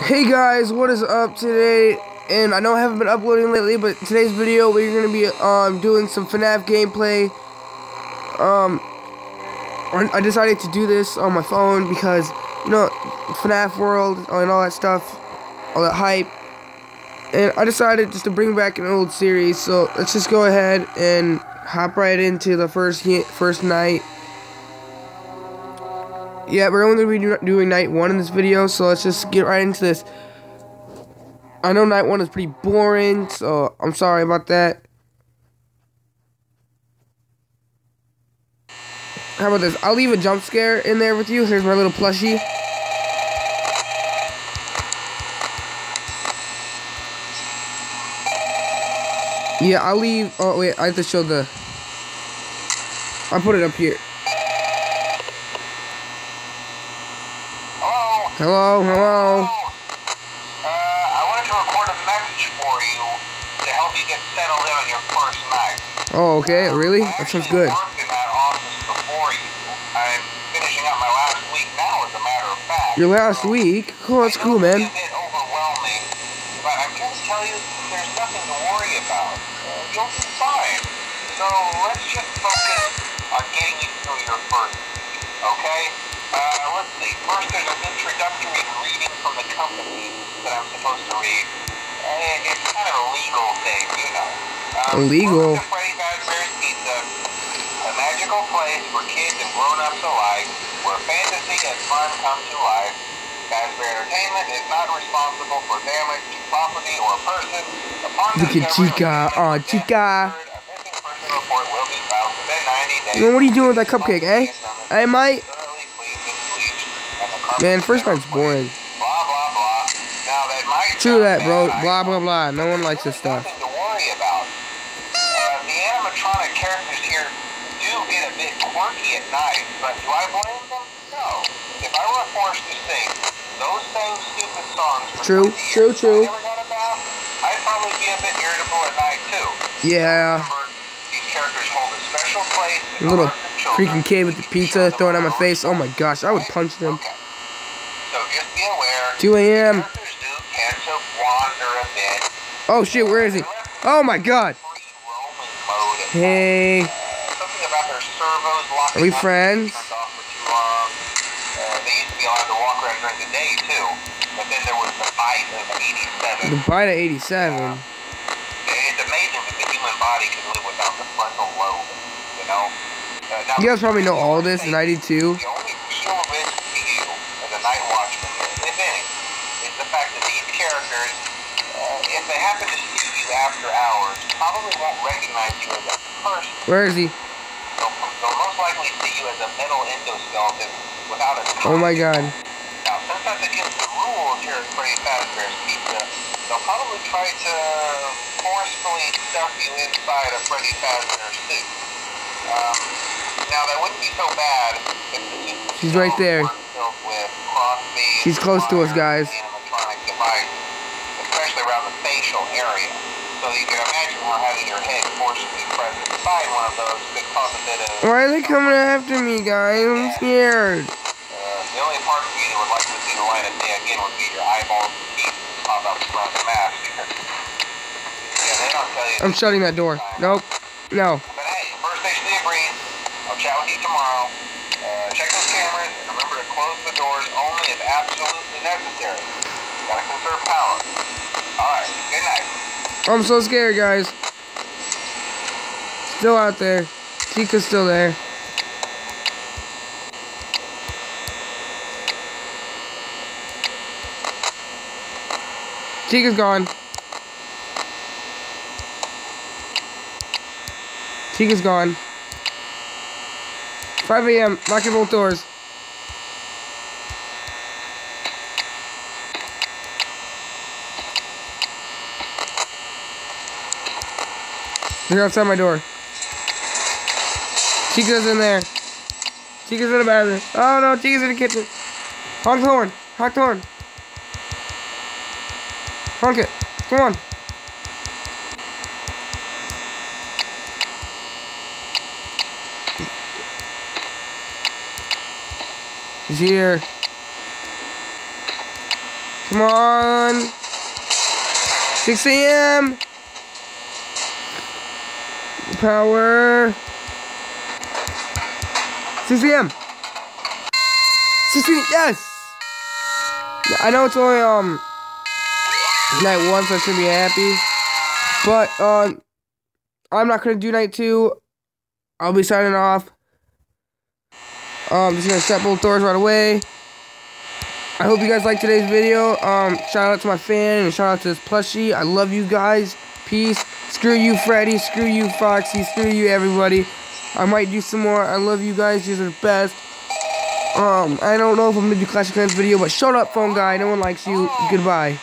Hey guys, what is up today? And I know I haven't been uploading lately, but today's video we're gonna be um doing some FNAF gameplay. Um, I decided to do this on my phone because you know FNAF World and all that stuff, all that hype. And I decided just to bring back an old series. So let's just go ahead and hop right into the first first night. Yeah, we're only going to be doing night one in this video, so let's just get right into this. I know night one is pretty boring, so I'm sorry about that. How about this? I'll leave a jump scare in there with you. Here's my little plushie. Yeah, I'll leave. Oh, wait, I have to show the. I'll put it up here. Hello, hello. Uh, I wanted to record a message for you to help you get settled in on your first night. Oh, okay, really? That sounds good. I worked in that office before you. I'm finishing up my last week now, as a matter of fact. Your last week? Oh, that's cool, man. It's a bit overwhelming, but to tell you there's nothing to worry about. Uh, you'll be fine. So let's just focus on getting you through your first week, okay? Uh, let's see. First, there's an introductory greeting from the company that I'm supposed to read. Uh, it's kind of a legal thing, you know. Um, Illegal? Welcome Freddy Fazbear's Pizza, a magical place for kids and grown-ups alike, where fantasy and fun come to life. Fazbear Entertainment is not responsible for damage to property or person. Upon Look at Chica. Aw, any Chica. a report will be filed within 90 days. Man, what are you doing with that cupcake, eh? Hey, mate. Man, first night's boring. Blah, blah, blah. Now, that True that, bro. Blah, blah, blah. No one likes this stuff. Nothing to worry about. Uh, the animatronic characters here do get a bit quirky at night, but do I blame them? No. If I were forced to sing those same stupid songs for True, true, years true. I never got a bath, I'd probably be a bit irritable at night too. Yeah. Remember, these characters hold a special place in The the little hearts of children. freaking kid with the pizza throwing at my face. Oh my gosh, I would punch them. Okay. So just be aware. 2 a.m. Characters do tend to wander a bit. Oh shit, where is he? Oh my god. Free roaming mode. at Hey. Something about their servos locking Are we friends? turned off for too long. They used to be allowed to walk around during the day too. But then there was the bite of '87. The bite of 87. It's amazing that the human body can live without the frontal lobe. You know. Uh, You guys probably know all this 92. The only real risk to you as a night watchman, if any, is the fact that these characters, uh, if they happen to see you after hours, probably won't recognize you as a person. Where is he? They'll, they'll most likely see you as a metal endoskeleton without a Oh my god. Now, since that's against the rules here at Freddy Fazbear's Pizza, they'll probably try to forcefully stuff you inside a Freddy Fazbear suit. Um, now, that wouldn't be so bad if the suit She's right there. weren't filled with crossbeams, She's close to us, guys. Especially around the facial area. So you can imagine how having your head forcibly pressed inside one of those could cause a bit of... Why are they coming after me, guys? I'm scared. Uh, the only part of you that would like to see the light of day again would be your eyeballs and teeth pop out from the mask. yeah, they don't tell you. I'm shutting that door. Nope. No. But hey, first station agreed. I'll chat with you tomorrow. Uh, check those cameras and remember to close the doors only if absolutely necessary. I'm so scared, guys. Still out there. Chica's still there. Chica's gone. Chica's gone. 5 a.m. Locking both doors. They're outside my door. Chica's in there. Chica's in the bathroom. Oh no, Chica's in the kitchen. Honk the horn. Honk the horn. Honk it. Come on. He's here. Come on. 6 a.m. Power. 6 a.m. yes! I know it's only, um, night one, so I should be happy. But, um, I'm not gonna do night two. I'll be signing off. Um, just gonna set both doors right away. I hope you guys liked today's video. Um, shout out to my fan and shout out to this plushie. I love you guys. Peace. Screw you, Freddy. Screw you, Foxy. Screw you, everybody. I might do some more. I love you guys. You are the best. Um, I don't know if I'm gonna do Clash of Clans video, but shut up, phone guy. No one likes you. Goodbye.